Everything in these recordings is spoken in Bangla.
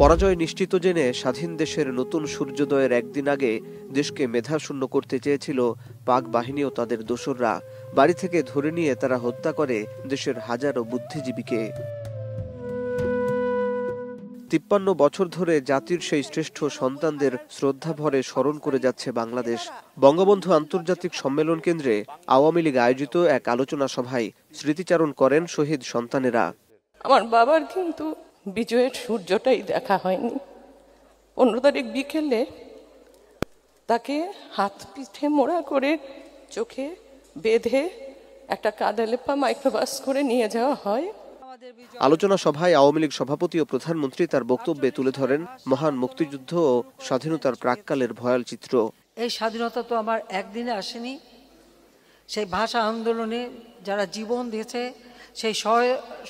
পরাজয় নিশ্চিত জেনে স্বাধীন দেশের নতুন সূর্যোদয়ের একদিন আগে দেশকে মেধাশূন্য করতে চেয়েছিল পাক বাহিনী ও তাদের দোসররা। বাড়ি থেকে ধরে নিয়ে তারা হত্যা করে দেশের হাজারো বুদ্ধিজীবীকে। তিপ্পান্ন বছর ধরে জাতির সেই শ্রেষ্ঠ সন্তানদের শ্রদ্ধা ভরে স্মরণ করে যাচ্ছে বাংলাদেশ। বঙ্গবন্ধু আন্তর্জাতিক সম্মেলন কেন্দ্রে আওয়ামী লীগ আয়োজিত এক আলোচনা সভায় স্মৃতিচারণ করেন শহীদ সন্তানেরা। আমার বাবার কিন্তু বিজয়ের সূর্যটাই দেখা হয়নি। পনেরো তারিখ বিকেলে তাকে হাত পিঠে মোড়া করে চোখে বেঁধে একটা কাদালেপা মাইক্রোবাস করে নিয়ে যাওয়া হয়। আলোচনা সভায় আওয়ামী লীগ সভাপতি ও প্রধানমন্ত্রী তার বক্তব্যে তুলে ধরেন মহান মুক্তিযুদ্ধ ও স্বাধীনতার প্রাককালের ভয়াল চিত্র। এই স্বাধীনতা তো আমার একদিনে আসেনি। সেই ভাষা আন্দোলনে যারা জীবন দিয়েছে সেই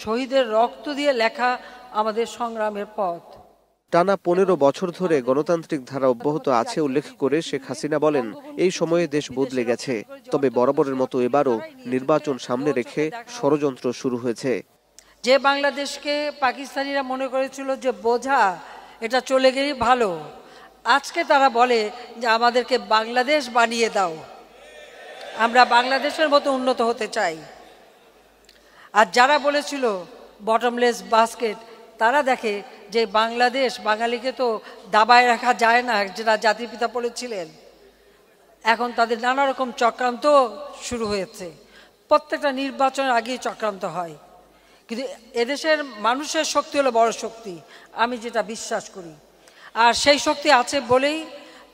শহীদের রক্ত দিয়ে লেখা আমাদের সংগ্রামের পথ। টানা পনেরো বছর ধরে গণতান্ত্রিক ধারা অব্যাহত আছে উল্লেখ করে শেখ হাসিনা বলেন এই সময়ে দেশ বদলে গেছে। তবে বরাবরের মতো এবারও নির্বাচন সামনে রেখে ষড়যন্ত্র শুরু হয়েছে। যে বাংলাদেশকে পাকিস্তানিরা মনে করেছিল যে বোঝা এটা চলে গেলেই ভালো। আজকে তারা বলে যে আমাদেরকে বাংলাদেশ বানিয়ে দাও। আমরা বাংলাদেশের মতো উন্নত হতে চাই। আর যারা বলেছিল বটমলেস বাস্কেট তারা দেখে যে বাংলাদেশ বাঙালিকে তো দাবায় রাখা যায় না যেটা জাতির পিতা বলেছিলেন। এখন তাদের নানা রকম চক্রান্ত শুরু হয়েছে। প্রত্যেকটা নির্বাচনের আগেই চক্রান্ত হয়। কিন্তু এদেশের মানুষের শক্তি হলো বড় শক্তি আমি যেটা বিশ্বাস করি। আর সেই শক্তি আছে বলেই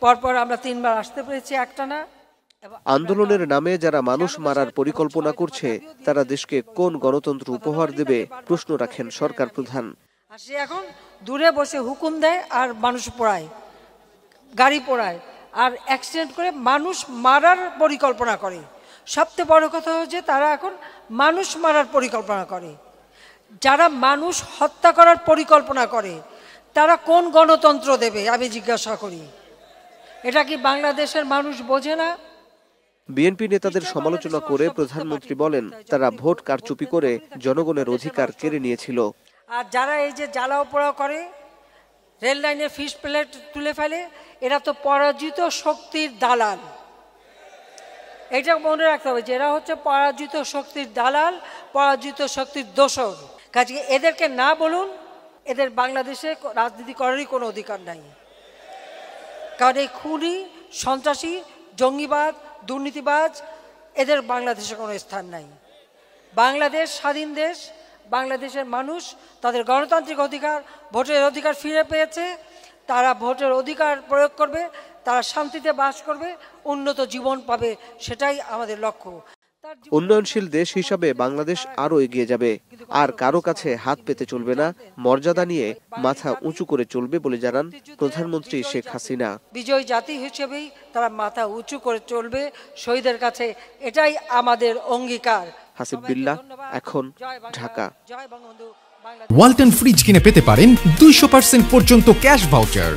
পরপর আমরা তিনবার আসতে পেরেছি একটানা। এবং আন্দোলনের নামে যারা মানুষ মারার পরিকল্পনা করছে তারা দেশকে কোন গণতন্ত্র উপহার দেবে প্রশ্ন রাখেন সরকার প্রধান। আর সে এখন দূরে বসে হুকুম দেয় আর মানুষ পোড়ায়, গাড়ি পোড়ায় আর অ্যাক্সিডেন্ট করে মানুষ মারার পরিকল্পনা করে। সবচেয়ে বড় কথা হচ্ছে তারা এখন মানুষ মারার পরিকল্পনা করে। যারা মানুষ হত্যা করার পরিকল্পনা করে, তারা কোন গণতন্ত্র দেবে আমি জিজ্ঞাসা করি। এটা কি বাংলাদেশের মানুষ বোঝে না? বিএনপি নেতাদের সমালোচনা করে প্রধানমন্ত্রী বলেন, তারা ভোট কারচুপি করে জনগণের অধিকার কেড়ে নিয়েছিল। আর যারা এই যে জ্বালাও পোড়াও করে, রেল লাইনের ফিস প্লেট তুলে ফেলে, এরা তো পরাজিত শক্তির দালাল। এটা মনে রাখতে হবে যে এরা হচ্ছে পরাজিত শক্তির দালাল, পরাজিত শক্তির দোষর। কাজে এদেরকে না বলুন, এদের বাংলাদেশে রাজনীতি করারই কোনো অধিকার নাই। কারণ এই খুনি, সন্ত্রাসী, জঙ্গিবাদ, দুর্নীতিবাজ, এদের বাংলাদেশে কোনো স্থান নাই। বাংলাদেশ স্বাধীন দেশ বাংলাদেশের মানুষ তাদের গণতান্ত্রিক অধিকার ভোটের অধিকার ফিরে পেয়েছে তারা ভোটের অধিকার প্রয়োগ করবে তারা শান্তিতে বাস করবে উন্নত জীবন পাবে সেটাই আমাদের লক্ষ্য। উন্নয়নশীল দেশ হিসাবে বাংলাদেশ আরও এগিয়ে যাবে আর কারও কাছে হাত পেতে চলবে না মর্যাদা নিয়ে মাথা উঁচু করে চলবে বলে জানান প্রধানমন্ত্রী শেখ হাসিনা। বিজয়ী জাতি হিসেবেই তারা মাথা উঁচু করে চলবে শহীদের কাছে এটাই আমাদের অঙ্গীকার। হাসিব সবাইকে এখন ঢাকা। ওয়ালটন ফ্রিজ কিনে পেতে পারেন দুইশো পার্সেন্ট পর্যন্ত ক্যাশ ভাউচার।